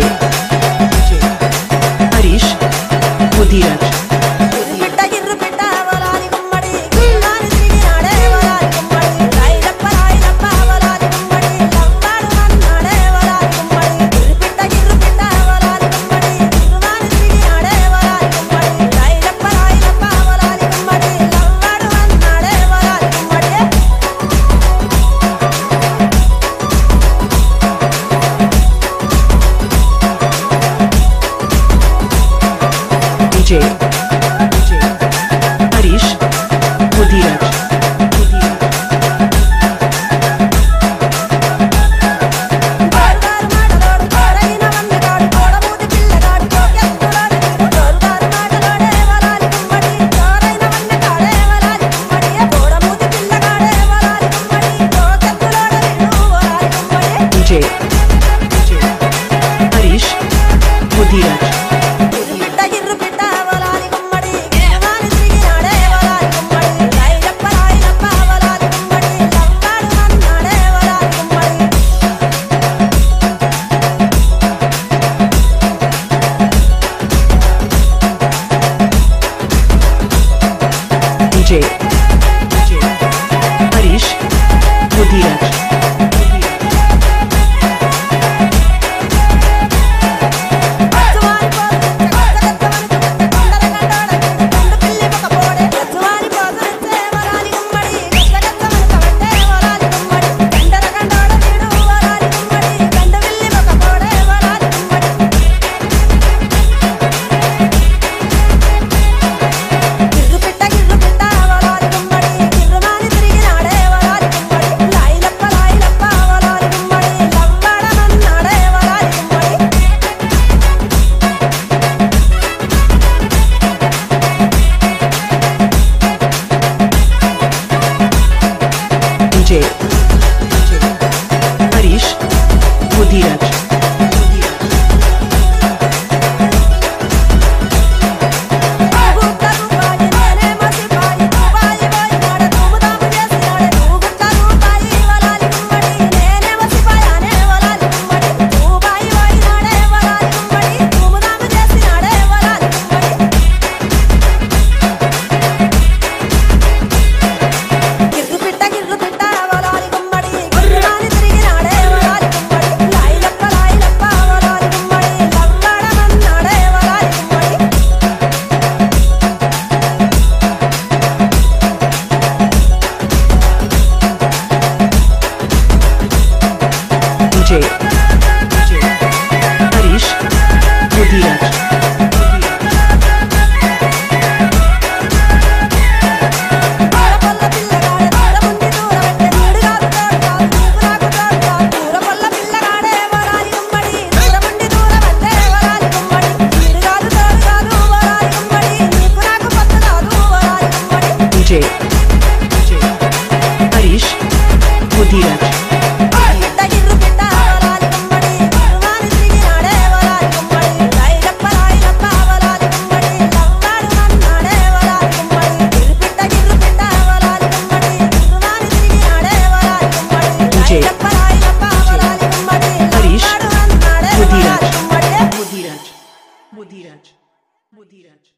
Yeah. DJ. Project. Mudirante.